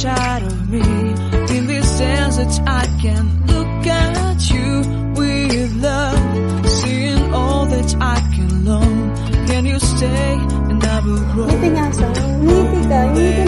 shadow me in this sense that I can look at you with love, seeing all that I can learn. Can you stay and I will grow? Ngiti nga siya. Ngiti ka. Ngiti